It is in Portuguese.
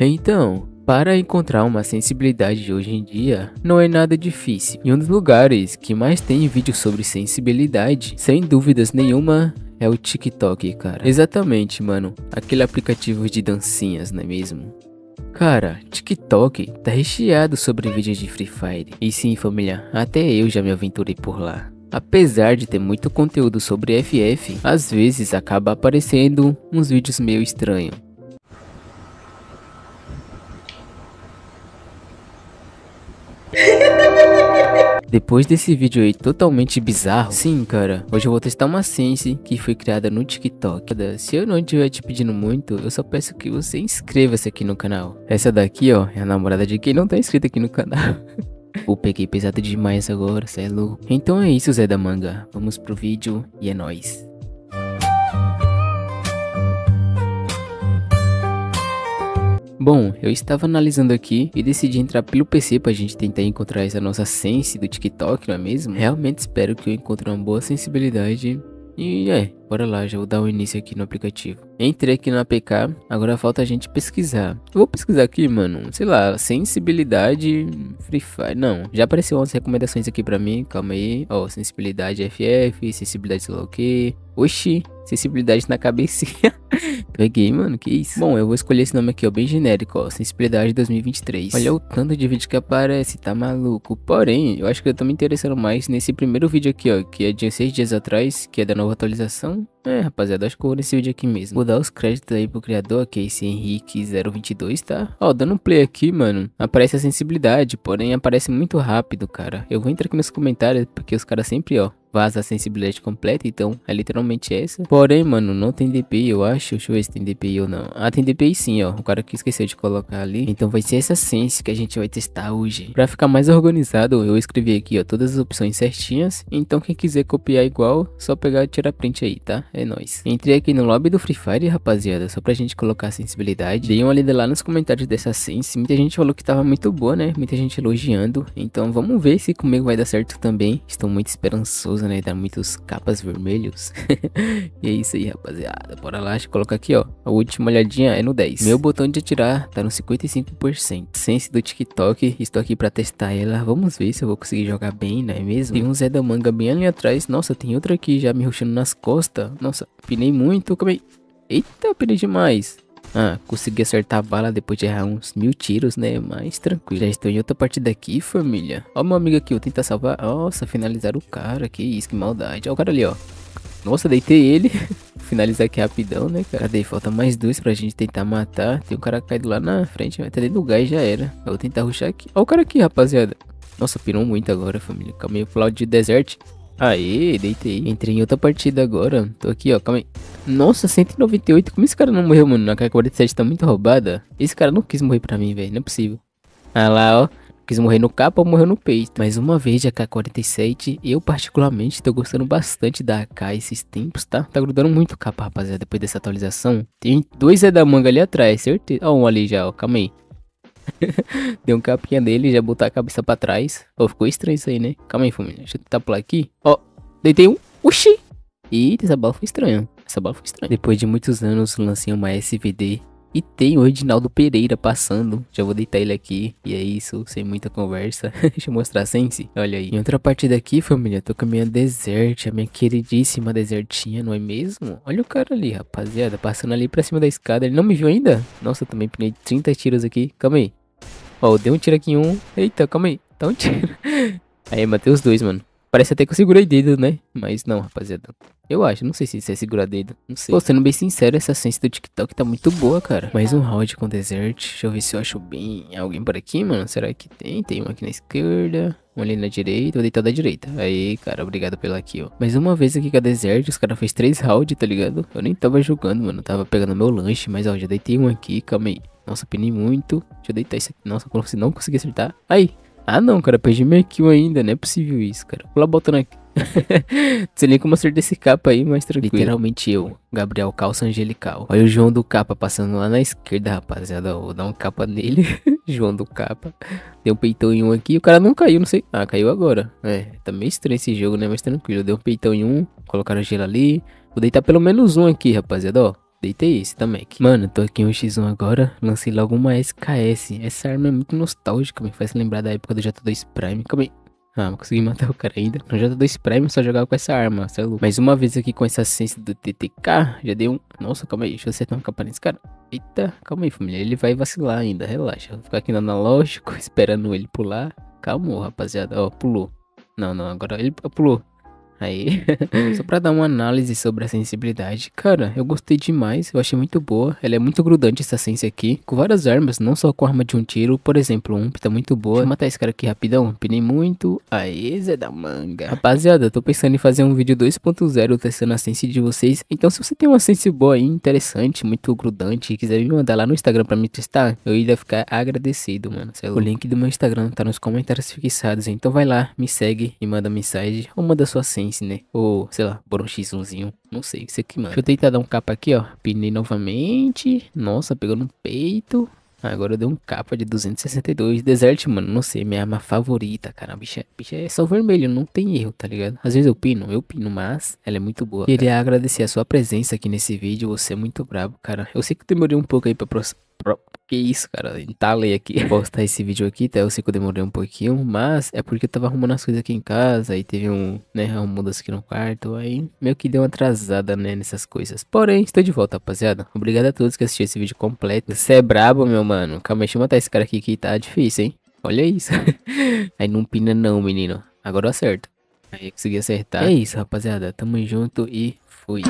Então, para encontrar uma sensibilidade hoje em dia, não é nada difícil. E um dos lugares que mais tem vídeos sobre sensibilidade, sem dúvidas nenhuma, é o TikTok, cara. Exatamente, mano. Aquele aplicativo de dancinhas, não é mesmo? Cara, TikTok tá recheado sobre vídeos de Free Fire. E sim, família, até eu já me aventurei por lá. Apesar de ter muito conteúdo sobre FF, às vezes acaba aparecendo uns vídeos meio estranhos. Depois desse vídeo aí totalmente bizarro, sim cara, hoje eu vou testar uma Sense que foi criada no TikTok. Se eu não estiver te pedindo muito, eu só peço que você inscreva-se aqui no canal. Essa daqui ó, é a namorada de quem não tá inscrito aqui no canal. Pô, peguei pesado demais agora, cê é louco. Então é isso Zé da Manga, vamos pro vídeo e é nóis. Bom, eu estava analisando aqui e decidi entrar pelo PC pra gente tentar encontrar essa nossa sense do TikTok, não é mesmo? Realmente espero que eu encontre uma boa sensibilidade. E é, bora lá, já vou dar o um início aqui no aplicativo. Entrei aqui no APK, agora falta a gente pesquisar. Eu vou pesquisar aqui, mano, sei lá, sensibilidade Free Fire. Não, já apareceu umas recomendações aqui pra mim, calma aí. Ó, sensibilidade FF, sensibilidade sei lá o que. Oxi, sensibilidade na cabecinha. Peguei, mano, que isso. Bom, eu vou escolher esse nome aqui, ó, bem genérico, ó, sensibilidade 2023. Olha o tanto de vídeo que aparece, tá maluco. Porém, eu acho que eu tô me interessando mais nesse primeiro vídeo aqui, ó, que é de seis dias atrás, que é da nova atualização. É, rapaziada, acho que eu vou nesse vídeo aqui mesmo. Vou dar os créditos aí pro criador, que é esse Henrique022, tá? Ó, dando um play aqui, mano, aparece a sensibilidade, porém aparece muito rápido, cara. Eu vou entrar aqui nos comentários, porque os caras sempre, ó, vaza a sensibilidade completa, então é literalmente essa. Porém, mano, não tem DPI, eu acho. Deixa eu ver se tem DPI ou não. Ah, tem DPI sim, ó. O cara que esqueceu de colocar ali. Então vai ser essa sense que a gente vai testar hoje. Pra ficar mais organizado, eu escrevi aqui, ó, todas as opções certinhas. Então quem quiser copiar igual, só pegar e tirar print aí, tá? É nóis. Entrei aqui no lobby do Free Fire, rapaziada, só pra gente colocar a sensibilidade. Dei uma lida lá nos comentários dessa sense. Muita gente falou que tava muito boa, né? Muita gente elogiando. Então vamos ver se comigo vai dar certo também. Estou muito esperançoso né? Dá muitos capas vermelhos. e é isso aí, rapaziada. Bora lá, colocar aqui, ó. A última olhadinha é no 10. Meu botão de atirar tá no 55%. Sense do TikTok, estou aqui pra testar ela. Vamos ver se eu vou conseguir jogar bem, não é mesmo? Tem um Zé da Manga bem ali atrás. Nossa, tem outro aqui já me ruxando nas costas. Nossa, pinei muito. Calma Eita, pinei demais. Ah, consegui acertar a bala depois de errar uns mil tiros, né? Mas tranquilo. Já estou em outra partida aqui, família. Ó, meu amigo aqui, eu tentar salvar. Nossa, finalizar o cara. Que isso, que maldade. Ó, o cara ali, ó. Nossa, deitei ele. Finalizar aqui rapidão, né, cara? Cadê? Falta mais dois pra gente tentar matar. Tem um cara caído lá na frente, vai tá dentro do gás já era. Eu vou tentar ruxar aqui. Ó o cara aqui, rapaziada. Nossa, pirou muito agora, família. Calma aí, Cloud de Desert. Aê, deitei. Entrei em outra partida agora. Tô aqui, ó. Calma aí. Nossa, 198. Como esse cara não morreu, mano? Na K-47 tá muito roubada. Esse cara não quis morrer pra mim, velho. Não é possível. Ah lá, ó. Quis morrer no capa ou morreu no peito. Mais uma vez de AK-47. Eu, particularmente, tô gostando bastante da AK esses tempos, tá? Tá grudando muito capa, rapaziada, depois dessa atualização. Tem dois é da manga ali atrás, certeza. Ó, um ali já, ó. Calma aí. Deu um capinha dele, já botar a cabeça pra trás. Ó, ficou estranho isso aí, né? Calma aí, família. Deixa eu tentar pular aqui. Ó, deitei um. Oxi! Eita, essa bala foi estranha. Essa bala foi estranha. Depois de muitos anos, lancei uma SVD. E tem o Reginaldo Pereira passando. Já vou deitar ele aqui. E é isso, sem muita conversa. Deixa eu mostrar a Sense. Olha aí. Em outra partida aqui, família, tô com a minha Desert. A minha queridíssima Desertinha, não é mesmo? Olha o cara ali, rapaziada. Passando ali pra cima da escada. Ele não me viu ainda? Nossa, eu também pinei 30 tiros aqui. Calma aí. Ó, deu um tiro aqui em um. Eita, calma aí. Dá um tiro. Aí, matei os dois, mano. Parece até que eu segurei dedo, né? Mas não, rapaziada. Eu acho, não sei se isso é segurar dedo. Não sei. Pô, sendo bem sincero, essa sense do TikTok tá muito boa, cara. Mais um round com desert. Deixa eu ver se eu acho bem alguém por aqui, mano. Será que tem? Tem um aqui na esquerda. Um ali na direita. Vou deitar da direita. Aí, cara, obrigado pela aqui, ó. Mais uma vez aqui com a desert. Os caras fez três rounds, tá ligado? Eu nem tava jogando, mano. Tava pegando meu lanche. Mas, ó, já deitei um aqui. Calma aí. Nossa, pinei muito. Deixa eu deitar isso aqui. Nossa, não consegui acertar. Aí. Ah, não, cara. Perdi meu kill ainda. Não é possível isso, cara. Vou lá botando aqui. não sei nem como acertar esse capa aí, mas tranquilo. Literalmente eu, Gabriel Calça Angelical. Olha o João do Capa passando lá na esquerda, rapaziada. Vou dar um capa nele. João do Capa. Deu um peitão em um aqui. O cara não caiu, não sei. Ah, caiu agora. É, tá meio estranho esse jogo, né? Mas tranquilo. Deu um peitão em um. Colocaram gelo ali. Vou deitar pelo menos um aqui, rapaziada, ó. Deitei esse também. Mano, tô aqui em um X1 agora. Lancei logo uma SKS. Essa arma é muito nostálgica. Me faz lembrar da época do J2 Prime. Calma aí. Ah, consegui matar o cara ainda. No J2 Prime só jogava com essa arma, é Mas uma vez aqui com essa ciência do TTK, já deu um... Nossa, calma aí, deixa eu acertar uma capa nesse cara. Eita, calma aí, família. Ele vai vacilar ainda, relaxa. Vou ficar aqui no analógico, esperando ele pular. Calma, rapaziada. Ó, pulou. Não, não, agora ele pulou. Aí, só pra dar uma análise sobre a sensibilidade. Cara, eu gostei demais, eu achei muito boa. Ela é muito grudante essa ciência aqui. Com várias armas, não só com a arma de um tiro. Por exemplo, um tá muito boa. Deixa eu matar esse cara aqui rapidão. Pinei muito. Aí, Zé da manga. Rapaziada, tô pensando em fazer um vídeo 2.0 testando a sense de vocês. Então, se você tem uma sense boa aí, interessante, muito grudante, e quiser me mandar lá no Instagram pra me testar, eu iria ficar agradecido, mano. É o link do meu Instagram tá nos comentários fixados. Então vai lá, me segue e manda mensagem ou manda sua sense né? Ou, sei lá, um X1zinho. Não sei, você que manda. Deixa eu tentar dar um capa aqui, ó. Pinei novamente. Nossa, pegou no peito. Agora eu dei um capa de 262. Desert, mano, não sei, minha arma favorita, cara. Bicha, bicha é só vermelho, não tem erro, tá ligado? Às vezes eu pino, eu pino, mas ela é muito boa. Queria cara. agradecer a sua presença aqui nesse vídeo. Você é muito brabo, cara. Eu sei que demorei um pouco aí pra, pro, que isso, cara? Entalei aqui. Postar esse vídeo aqui, tá? Eu sei que eu demorei um pouquinho, mas é porque eu tava arrumando as coisas aqui em casa, aí teve um, né, uma mudança aqui no quarto, aí meio que deu uma atrasada, né, nessas coisas. Porém, estou de volta, rapaziada. Obrigado a todos que assistiram esse vídeo completo. Você é brabo, meu mano. Calma deixa eu matar esse cara aqui que tá difícil, hein? Olha isso. aí não pina não, menino. Agora eu acerto. Aí consegui acertar. É isso, rapaziada. Tamo junto e fui.